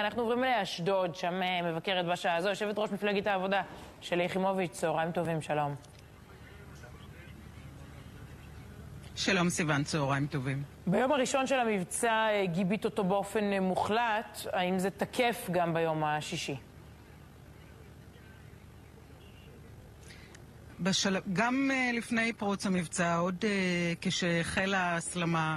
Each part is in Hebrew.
אנחנו עוברים לאשדוד, שם מבקרת בשעה הזו, יושבת ראש מפלגת העבודה, שלי יחימוביץ', צהריים טובים, שלום. שלום סיוון, צהריים טובים. ביום הראשון של המבצע גיבית אותו באופן מוחלט, האם זה תקף גם ביום השישי? בשל... גם uh, לפני פרוץ המבצע, עוד uh, כשהחלה ההסלמה,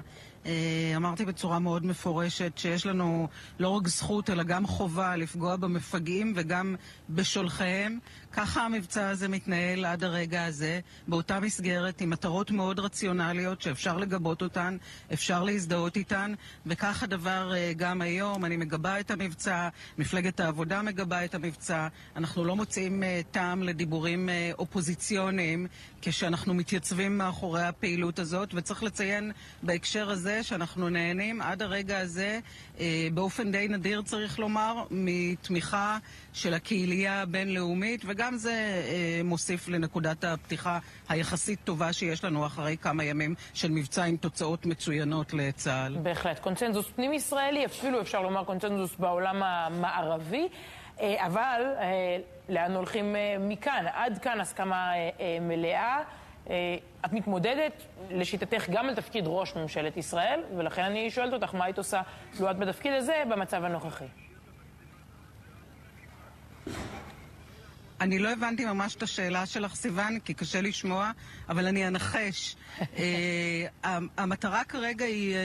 אמרתי בצורה מאוד מפורשת שיש לנו לא רק זכות אלא גם חובה לפגוע במפגעים וגם בשולחיהם. ככה המבצע הזה מתנהל עד הרגע הזה, באותה מסגרת, עם מטרות מאוד רציונליות שאפשר לגבות אותן, אפשר להזדהות איתן, וכך הדבר uh, גם היום. אני מגבה את המבצע, מפלגת העבודה מגבה את המבצע. אנחנו לא מוצאים uh, טעם לדיבורים אופוזיציוניים כשאנחנו מתייצבים מאחורי הפעילות הזאת, וצריך לציין בהקשר הזה שאנחנו נהנים עד הרגע הזה, uh, באופן די נדיר צריך לומר, מתמיכה של הקהילייה הבינלאומית, וגם זה אה, מוסיף לנקודת הפתיחה היחסית טובה שיש לנו אחרי כמה ימים של מבצע עם תוצאות מצוינות לצה"ל. בהחלט. קונצנזוס פנים-ישראלי, אפילו אפשר לומר קונצנזוס בעולם המערבי. אה, אבל אה, לאן הולכים אה, מכאן? עד כאן הסכמה מלאה. את מתמודדת, לשיטתך, גם על תפקיד ראש ממשלת ישראל, ולכן אני שואלת אותך, מה היית עושה לו את בתפקיד הזה במצב הנוכחי? אני לא הבנתי ממש את השאלה שלך, סיוון, כי קשה לשמוע, אבל אני אנחש. המטרה כרגע היא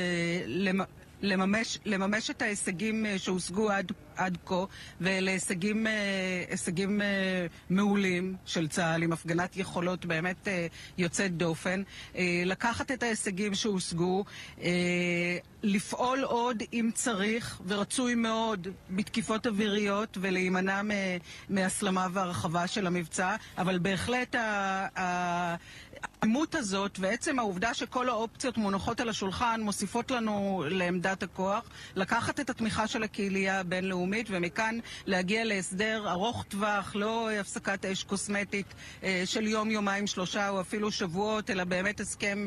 לממש, לממש את ההישגים שהושגו עד, עד כה, ואלה הישגים, הישגים מעולים של צה"ל, עם הפגנת יכולות באמת יוצאת דופן. לקחת את ההישגים שהושגו, לפעול עוד אם צריך, ורצוי מאוד, בתקיפות אוויריות, ולהימנע מהסלמה והרחבה של המבצע, אבל בהחלט העימות הזאת, ועצם העובדה שכל האופציות מונחות על השולחן, מוסיפות לנו לעמדת הכוח, לקחת את התמיכה של הקהילייה הבינלאומית, ומכאן להגיע להסדר ארוך טווח, לא הפסקת אש קוסמטית של יום, יומיים, שלושה, או אפילו שבועות, אלא באמת הסכם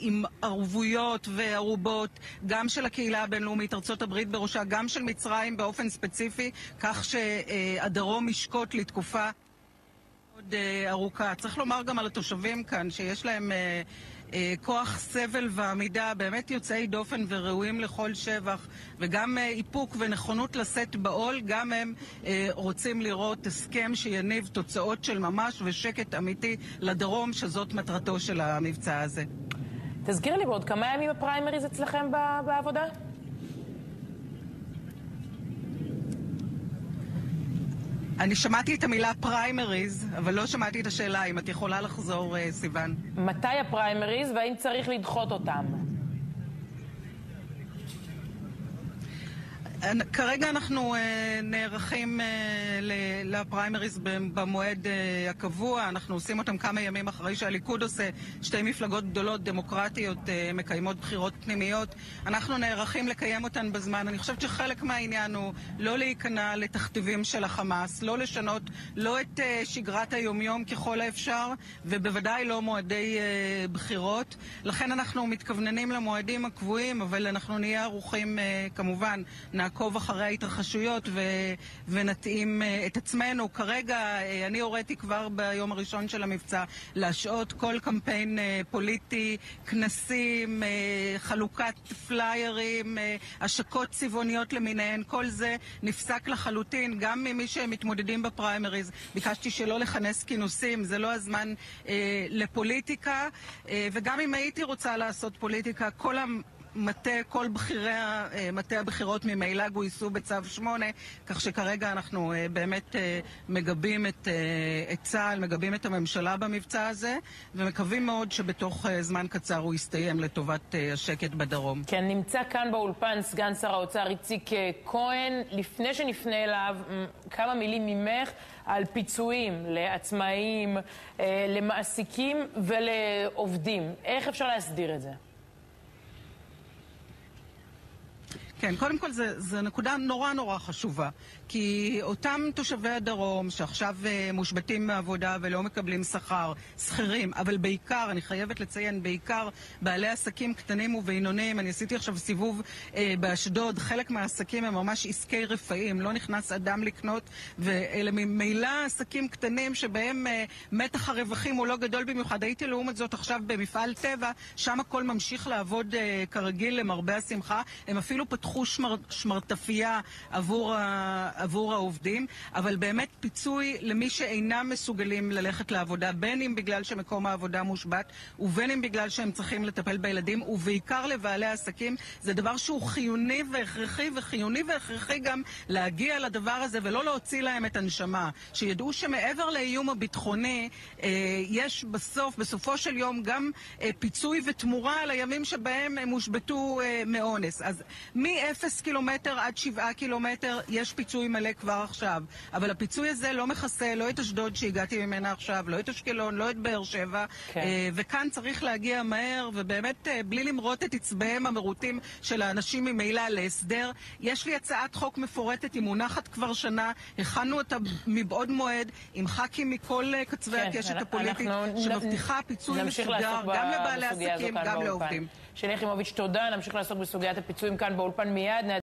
עם ערבויות וערובות. גם של הקהילה הבינלאומית, הברית בראשה, גם של מצרים באופן ספציפי, כך שהדרום ישקוט לתקופה מאוד ארוכה. צריך לומר גם על התושבים כאן, שיש להם כוח סבל ועמידה באמת יוצאי דופן וראויים לכל שבח, וגם איפוק ונכונות לשאת בעול, גם הם רוצים לראות הסכם שיניב תוצאות של ממש ושקט אמיתי לדרום, שזאת מטרתו של המבצע הזה. תזכיר לי, בעוד כמה ימים הפריימריז אצלכם בעבודה? אני שמעתי את המילה פריימריז, אבל לא שמעתי את השאלה, אם את יכולה לחזור, סיוון. מתי הפריימריז, והאם צריך לדחות אותם? כרגע אנחנו נערכים לפריימריז במועד הקבוע, אנחנו עושים אותם כמה ימים אחרי שהליכוד עושה, שתי מפלגות גדולות דמוקרטיות מקיימות בחירות פנימיות, אנחנו נערכים לקיים אותן בזמן. אני חושבת שחלק מהעניין הוא לא להיכנע לתכתיבים של החמאס, לא לשנות לא את שגרת היומיום ככל האפשר, ובוודאי לא מועדי בחירות. לכן אנחנו מתכווננים למועדים הקבועים, אבל אנחנו נהיה ערוכים כמובן. נעקוב אחרי ההתרחשויות ו... ונתאים את עצמנו. כרגע אני הוריתי כבר ביום הראשון של המבצע להשעות כל קמפיין פוליטי, כנסים, חלוקת פליירים, השקות צבעוניות למיניהן, כל זה נפסק לחלוטין, גם ממי שמתמודדים בפריימריז. ביקשתי שלא לכנס כינוסים, זה לא הזמן אה, לפוליטיקה, אה, וגם אם הייתי רוצה לעשות פוליטיקה, כל. מטה, כל בכירי מטה הבחירות ממילא גויסו בצו 8, כך שכרגע אנחנו באמת מגבים את, את צה"ל, מגבים את הממשלה במבצע הזה, ומקווים מאוד שבתוך זמן קצר הוא יסתיים לטובת השקט בדרום. כן, נמצא כאן באולפן סגן שר האוצר איציק כהן. לפני שנפנה אליו, כמה מילים ממך על פיצויים לעצמאים, למעסיקים ולעובדים. איך אפשר להסדיר את זה? כן, קודם כל זו נקודה נורא נורא חשובה. כי אותם תושבי הדרום שעכשיו uh, מושבתים מעבודה ולא מקבלים שכר, שכירים, אבל בעיקר, אני חייבת לציין, בעיקר בעלי עסקים קטנים ובינוניים. אני עשיתי עכשיו סיבוב uh, באשדוד, חלק מהעסקים הם ממש עסקי רפאים, לא נכנס אדם לקנות, ואלה ממילא עסקים קטנים שבהם uh, מתח הרווחים הוא לא גדול במיוחד. הייתי לעומת זאת עכשיו במפעל טבע, שם הכל ממשיך לעבוד uh, כרגיל למרבה השמחה. הם אפילו פתחו שמר, שמרטפייה עבור, ה, עבור העובדים, אבל באמת פיצוי למי שאינם מסוגלים ללכת לעבודה, בין אם בגלל שמקום העבודה מושבת, ובין אם בגלל שהם צריכים לטפל בילדים, ובעיקר לבעלי העסקים, זה דבר שהוא חיוני והכרחי, וחיוני והכרחי גם להגיע לדבר הזה ולא להוציא להם את הנשמה. שידעו שמעבר לאיום הביטחוני, אה, יש בסוף, בסופו של יום, גם אה, פיצוי ותמורה על הימים שבהם הם הושבתו אה, מאונס. אז מ-0 קילומטר עד 7 קילומטר יש פיצוי מלא כבר עכשיו. אבל הפיצוי הזה לא מכסה לא את אשדוד שהגעתי ממנה עכשיו, לא את אשקלון, לא את באר שבע. כן. אה, וכאן צריך להגיע מהר, ובאמת אה, בלי למרוט את עצביהם המרוטים של האנשים ממילא להסדר. יש לי הצעת חוק מפורטת, היא מונחת כבר שנה, הכנו אותה מבעוד מועד, עם ח"כים מכל אה, קצווי כן, הקשת הפוליטית, שמבטיחה פיצוי מסודר גם לבעלי עסקים, גם לעובדים. שלי יחימוביץ', תודה. נמשיך לעסוק בסוגיית הפיצויים כאן באולפן ميعادنا